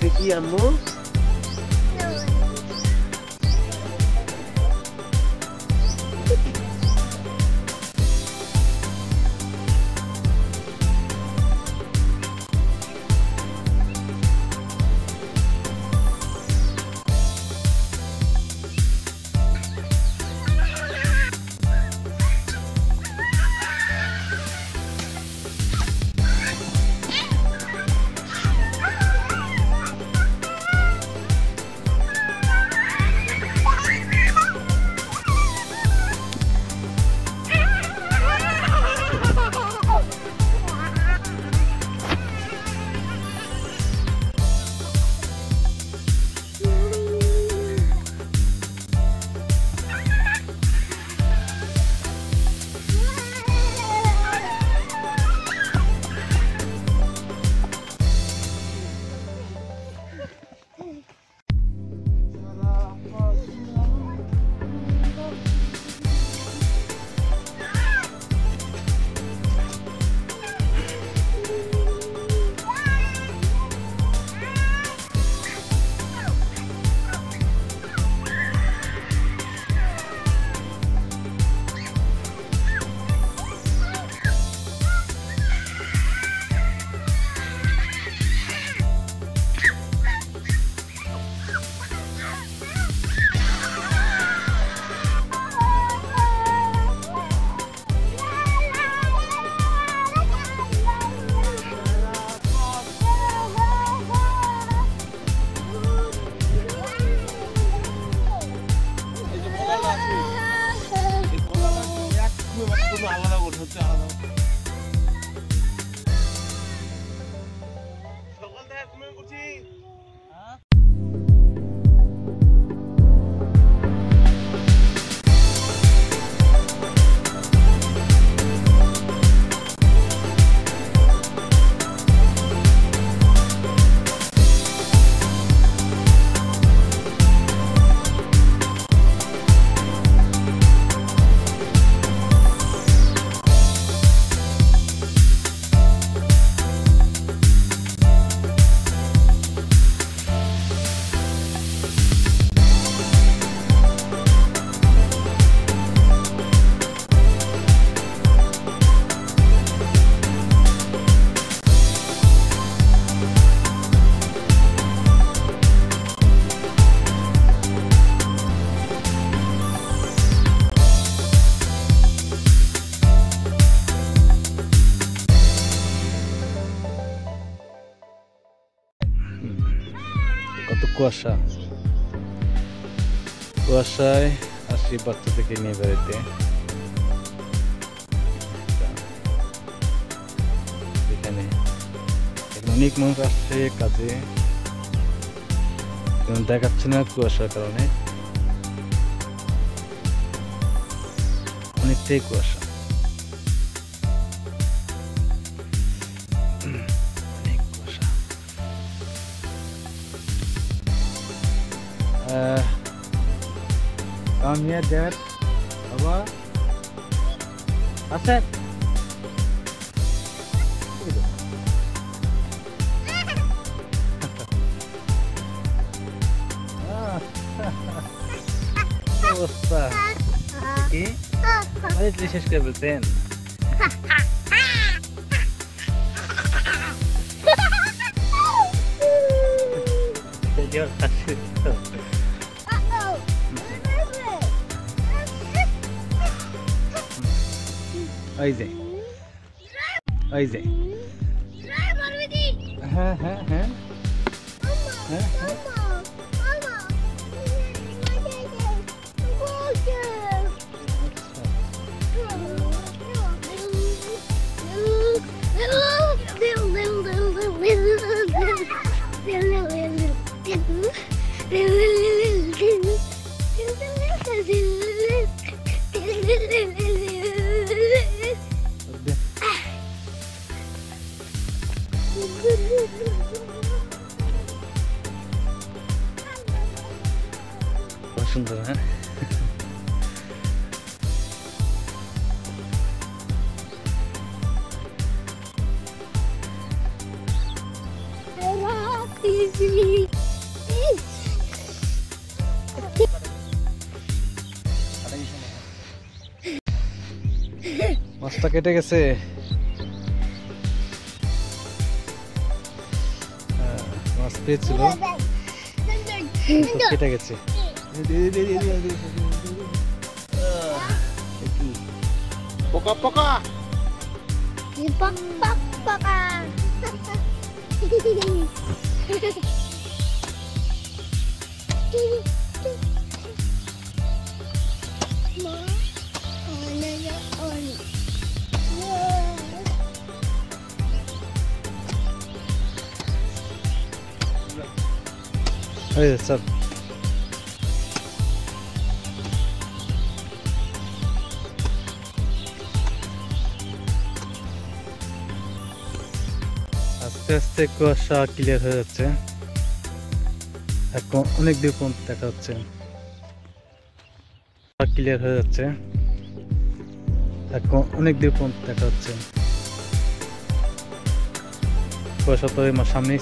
এটা কি আম্মু আলাদা কুয়াশা। কুয়াশায় আসি বাচ্চাদেরকে নিয়ে বেড়াইতে। এখানে এখানে অনেক মানুষ আসছে কাজে। দেখাচ্ছে না কুয়াশার কারণে। অনেকটাই কুয়াশা। Down here, there. Over. That's it. Okay. What is this scribble pen? Good job. ওই যে ওই যে হ্যাঁ হ্যাঁ হ্যাঁ হ্যাঁ হ্যাঁ সুন্দর হ্যাঁ? মাছটা কেটে গেছে। হ্যাঁ, মাছ পেয়েছিল। কেটে গেছে। Poka poka. Pak pak poka. Ayo, up? আস্তে আস্তে কুয়াশা ক্লিয়ার হয়ে যাচ্ছে। এখন অনেক দূর পর্যন্ত দেখা যাচ্ছে ক্লিয়ার হয়ে যাচ্ছে। এখন অনেক দূর পর্যন্ত দেখা যাচ্ছে কুয়াশা তো আমার সামনেই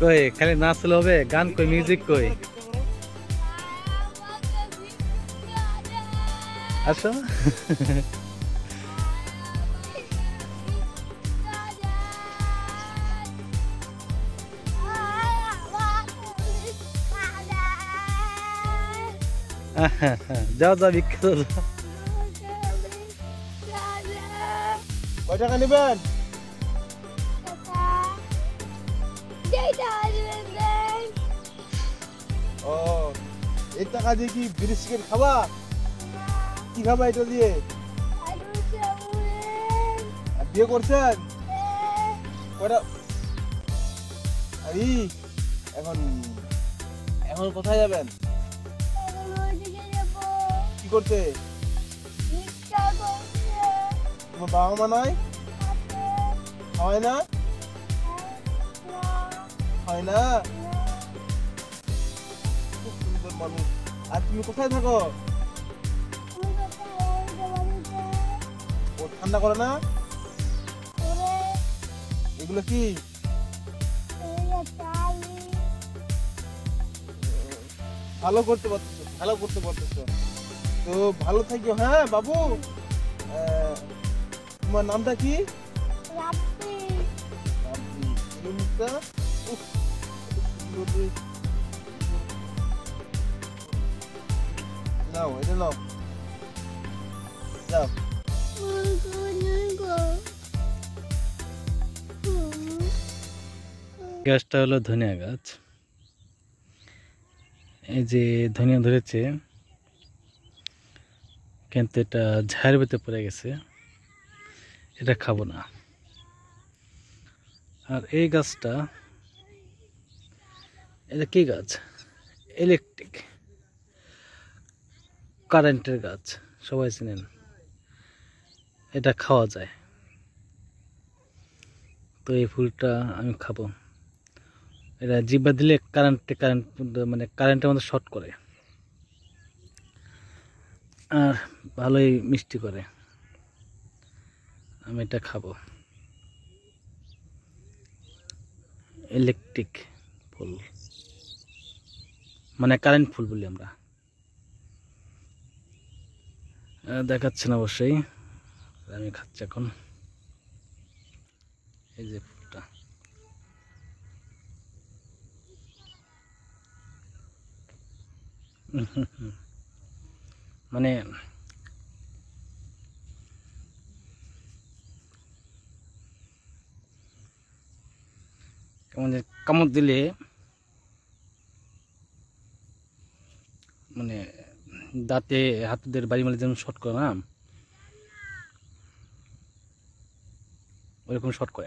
কই, খালি নাচলে হবে গান কই মিউজিক কই? আসো। যাও যাও বিখ্যাত। কয় টাকা নেবেন? ও এই টাকা দিয়ে কি সিগারেট খাবা? কি খাবা এটা দিয়ে? আর বিয়ে করছেন? কয়টা আরে এখন এখন কোথায় যাবেন? কি করতে? তোমার বাবা মা নাই? হয় না? না খুব সুন্দর মানুষ। আর তুমি কোথায় থাকো? ও ঠান্ডা করে না? এগুলো কি? ভালো করতে পারতেছো ভালো করতে পারতেছো। তো ভালো থাকিও হ্যাঁ বাবু? তোমার নামটা কি? রাব্বি। এরকম নাও গাছটা হলো ধনিয়া গাছ। এই যে ধনিয়া ধরেছে কিন্তু এটা ঝাড়ের ভিতরে পড়ে গেছে। এটা খাব না। আর এই গাছটা এটা কি গাছ? ইলেকট্রিক কারেন্টের গাছ, সবাই চিনেন। এটা খাওয়া যায়। তো এই ফুলটা আমি খাব। এটা জিব্বা দিলে কারেন্টে কারেন্ট মানে কারেন্টের মধ্যে শর্ট করে। আর ভালোই মিষ্টি করে। আমি এটা খাব। ইলেকট্রিক ফুল। মানে কারেন্ট ফুল বলি আমরা। দেখাচ্ছেন অবশ্যই। আমি খাচ্ছি এখন। এই যে ফুলটা। মানে কেমন যে কামড় দিলে মানে দাঁতে হাতদের বাড়ি মালে যেমন শর্ট করে না ওইরকম শর্ট করে